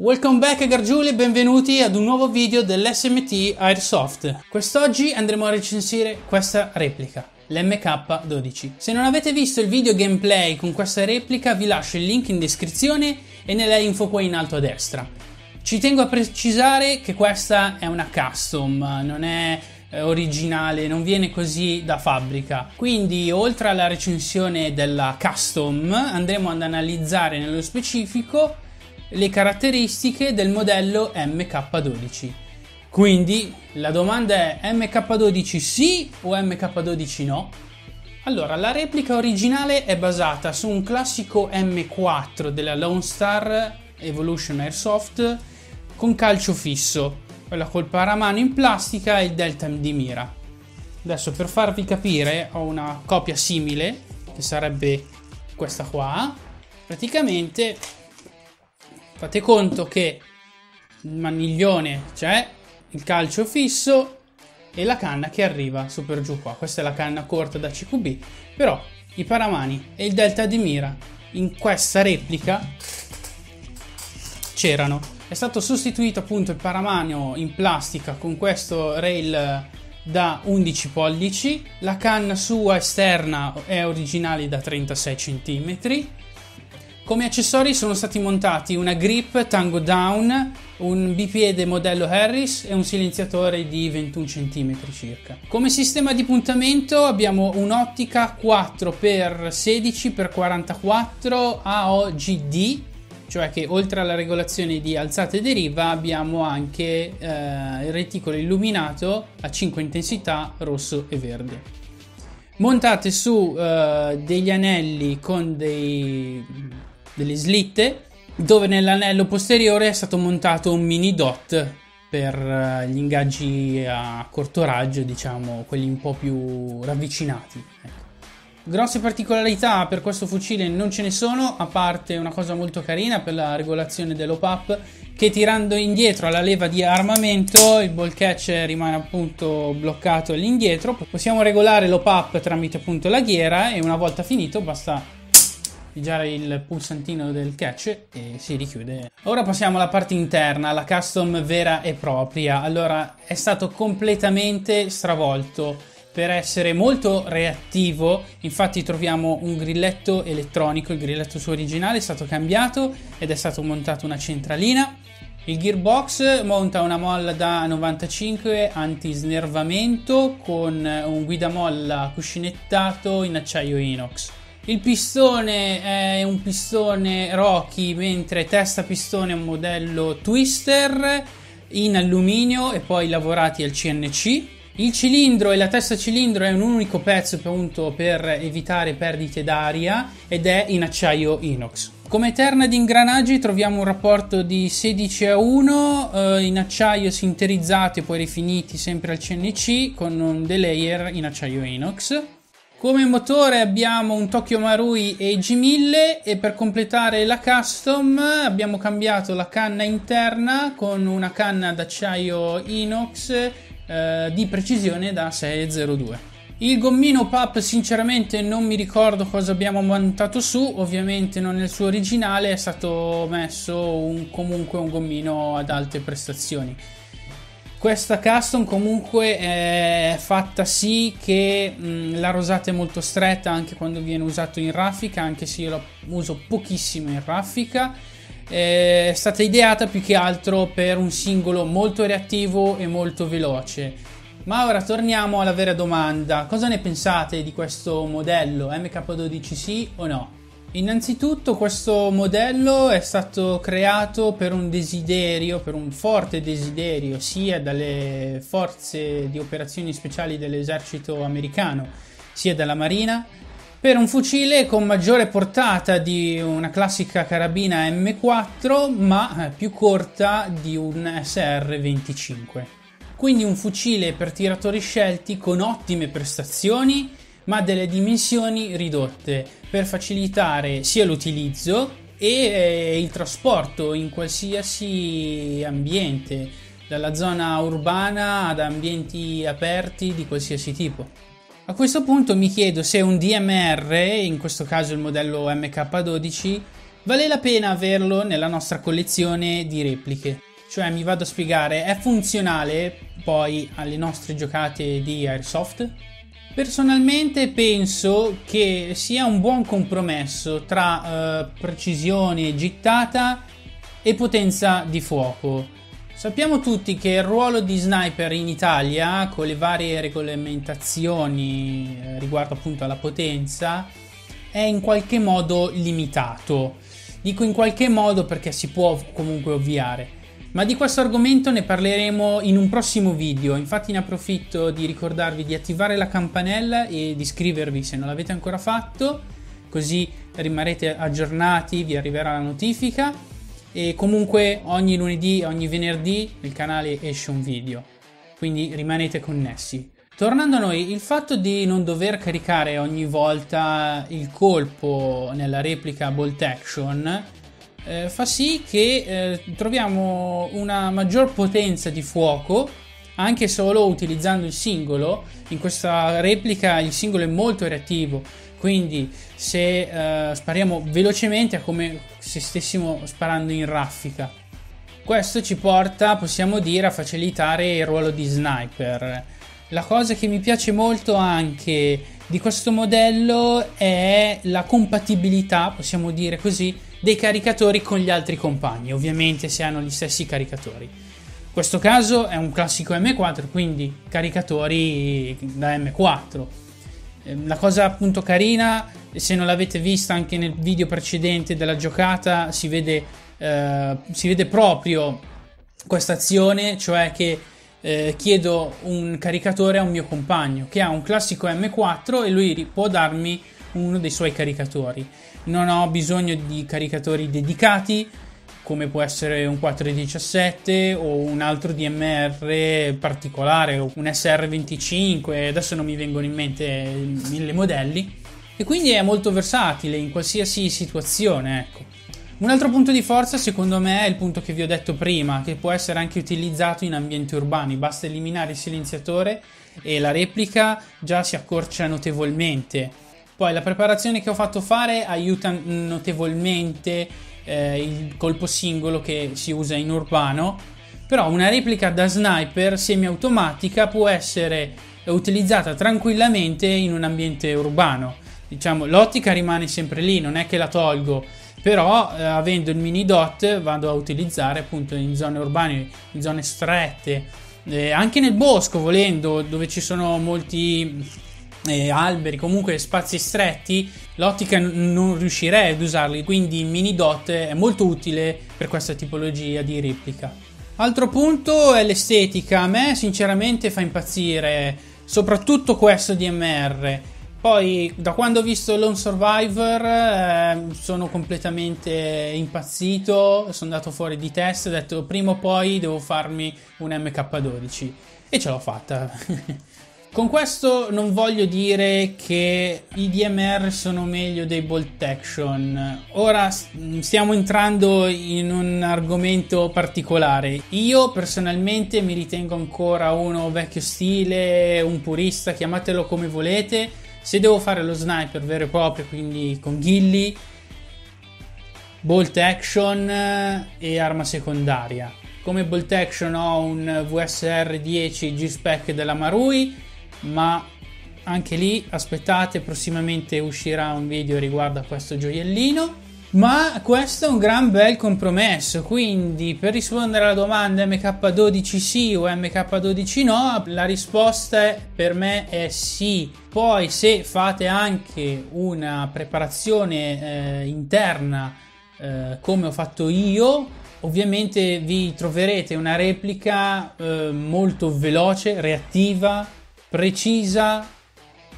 Welcome back Gargiuli e benvenuti ad un nuovo video dell'SMT Airsoft. Quest'oggi andremo a recensire questa replica, l'MK12. Se non avete visto il video gameplay con questa replica vi lascio il link in descrizione e nella info qua in alto a destra. Ci tengo a precisare che questa è una custom, non è eh, originale, non viene così da fabbrica. Quindi, oltre alla recensione della custom, andremo ad analizzare nello specifico le caratteristiche del modello MK12. Quindi la domanda è MK12 sì o MK12 no? Allora, la replica originale è basata su un classico M4 della Lone Star Evolution Airsoft con calcio fisso, quella col paramano in plastica e il delta di mira. Adesso per farvi capire ho una copia simile che sarebbe questa qua. Praticamente Fate conto che il maniglione c'è, il calcio fisso e la canna che arriva su per giù qua. Questa è la canna corta da CQB, però i paramani e il delta di mira in questa replica c'erano. È stato sostituito appunto il paramano in plastica con questo rail da 11 pollici, la canna sua esterna è originale da 36 cm come accessori sono stati montati una grip Tango Down, un bipiede modello Harris e un silenziatore di 21 cm circa. Come sistema di puntamento abbiamo un'ottica 4x16x44 AOGD, cioè che oltre alla regolazione di alzata e deriva abbiamo anche eh, il reticolo illuminato a 5 intensità rosso e verde montate su uh, degli anelli con dei delle slitte dove nell'anello posteriore è stato montato un mini dot per eh, gli ingaggi a corto raggio, diciamo quelli un po' più ravvicinati. Ecco. Grosse particolarità per questo fucile non ce ne sono, a parte una cosa molto carina per la regolazione dell'OPAP che tirando indietro alla leva di armamento il ball catch rimane appunto bloccato all'indietro. Possiamo regolare l'OPAP tramite appunto la ghiera e una volta finito basta pigiare il pulsantino del catch e si richiude. Ora passiamo alla parte interna, la custom vera e propria. Allora, è stato completamente stravolto per essere molto reattivo. Infatti troviamo un grilletto elettronico, il grilletto suo originale è stato cambiato ed è stato montato una centralina. Il gearbox monta una molla da 95 anti-snervamento con un guidamolla cuscinettato in acciaio inox. Il pistone è un pistone Rocky, mentre testa pistone è un modello Twister in alluminio e poi lavorati al CNC. Il cilindro e la testa cilindro è un unico pezzo appunto per evitare perdite d'aria ed è in acciaio inox. Come terna di ingranaggi troviamo un rapporto di 16 a 1 eh, in acciaio sinterizzati e poi rifiniti sempre al CNC con un delayer in acciaio inox. Come motore abbiamo un Tokyo Marui EG1000 e per completare la custom abbiamo cambiato la canna interna con una canna d'acciaio inox eh, di precisione da 602. Il gommino PAP sinceramente non mi ricordo cosa abbiamo montato su, ovviamente non nel suo originale, è stato messo un, comunque un gommino ad alte prestazioni. Questa custom comunque è fatta sì che mh, la rosata è molto stretta anche quando viene usato in raffica, anche se io la uso pochissimo in raffica. È stata ideata più che altro per un singolo molto reattivo e molto veloce. Ma ora torniamo alla vera domanda. Cosa ne pensate di questo modello? MK12 sì o no? Innanzitutto questo modello è stato creato per un desiderio, per un forte desiderio sia dalle forze di operazioni speciali dell'esercito americano sia dalla marina per un fucile con maggiore portata di una classica carabina M4 ma eh, più corta di un SR25. Quindi un fucile per tiratori scelti con ottime prestazioni ma delle dimensioni ridotte per facilitare sia l'utilizzo e eh, il trasporto in qualsiasi ambiente, dalla zona urbana ad ambienti aperti di qualsiasi tipo. A questo punto mi chiedo se un DMR, in questo caso il modello MK12, vale la pena averlo nella nostra collezione di repliche. Cioè mi vado a spiegare, è funzionale poi alle nostre giocate di Airsoft? Personalmente penso che sia un buon compromesso tra eh, precisione gittata e potenza di fuoco. Sappiamo tutti che il ruolo di sniper in Italia, con le varie regolamentazioni eh, riguardo appunto alla potenza, è in qualche modo limitato. Dico in qualche modo perché si può comunque ovviare. Ma di questo argomento ne parleremo in un prossimo video, infatti ne approfitto di ricordarvi di attivare la campanella e di iscrivervi se non l'avete ancora fatto, così rimarrete aggiornati, vi arriverà la notifica. E comunque ogni lunedì, ogni venerdì nel canale esce un video, quindi rimanete connessi. Tornando a noi, il fatto di non dover caricare ogni volta il colpo nella replica bolt action eh, fa sì che eh, troviamo una maggior potenza di fuoco anche solo utilizzando il singolo. In questa replica il singolo è molto reattivo, quindi se eh, spariamo velocemente è come se stessimo sparando in raffica. Questo ci porta, possiamo dire, a facilitare il ruolo di sniper. La cosa che mi piace molto anche di questo modello è la compatibilità, possiamo dire così, dei caricatori con gli altri compagni, ovviamente se hanno gli stessi caricatori. In questo caso è un classico M4, quindi caricatori da M4. Ehm, la cosa appunto carina, se non l'avete vista anche nel video precedente della giocata, si vede, eh, si vede proprio questa azione, cioè che eh, chiedo un caricatore a un mio compagno che ha un classico M4 e lui può darmi uno dei suoi caricatori. Non ho bisogno di caricatori dedicati come può essere un 417 o un altro DMR particolare o un SR25, adesso non mi vengono in mente mille modelli e quindi è molto versatile in qualsiasi situazione, ecco. Un altro punto di forza secondo me è il punto che vi ho detto prima, che può essere anche utilizzato in ambienti urbani, basta eliminare il silenziatore e la replica già si accorcia notevolmente poi la preparazione che ho fatto fare aiuta notevolmente eh, il colpo singolo che si usa in urbano, però una replica da sniper semiautomatica può essere utilizzata tranquillamente in un ambiente urbano. Diciamo, l'ottica rimane sempre lì, non è che la tolgo, però eh, avendo il mini dot vado a utilizzare appunto in zone urbane, in zone strette, eh, anche nel bosco volendo, dove ci sono molti eh, alberi, comunque spazi stretti, l'ottica n- non riuscirei ad usarli, quindi il mini dot è molto utile per questa tipologia di replica. Altro punto è l'estetica, a me sinceramente fa impazzire, soprattutto questo DMR. Poi da quando ho visto Lone Survivor eh, sono completamente impazzito, sono andato fuori di testa ho detto prima o poi devo farmi un MK12 e ce l'ho fatta. Con questo non voglio dire che i DMR sono meglio dei bolt action. Ora stiamo entrando in un argomento particolare. Io personalmente mi ritengo ancora uno vecchio stile, un purista, chiamatelo come volete. Se devo fare lo sniper vero e proprio, quindi con ghilli, bolt action e arma secondaria. Come bolt action ho un VSR 10 G-Spec della Marui ma anche lì aspettate prossimamente uscirà un video riguardo a questo gioiellino. Ma questo è un gran bel compromesso quindi per rispondere alla domanda MK12 sì o MK12 no la risposta per me è sì. Poi se fate anche una preparazione eh, interna eh, come ho fatto io ovviamente vi troverete una replica eh, molto veloce reattiva precisa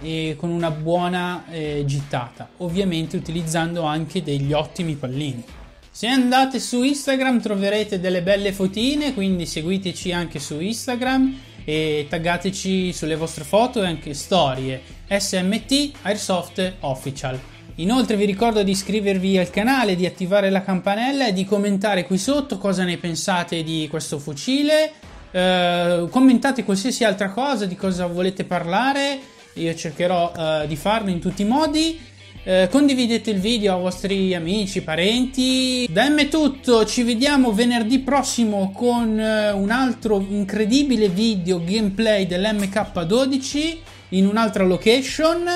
e con una buona eh, gittata, ovviamente utilizzando anche degli ottimi pallini. Se andate su Instagram troverete delle belle fotine, quindi seguiteci anche su Instagram e taggateci sulle vostre foto e anche storie SMT Airsoft Official. Inoltre vi ricordo di iscrivervi al canale, di attivare la campanella e di commentare qui sotto cosa ne pensate di questo fucile eh, commentate qualsiasi altra cosa di cosa volete parlare. Io cercherò uh, di farlo in tutti i modi. Eh, condividete il video ai vostri amici, parenti. Da è tutto, ci vediamo venerdì prossimo con eh, un altro incredibile video gameplay dell'MK12 in un'altra location.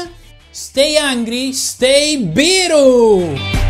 Stay hungry, stay biru!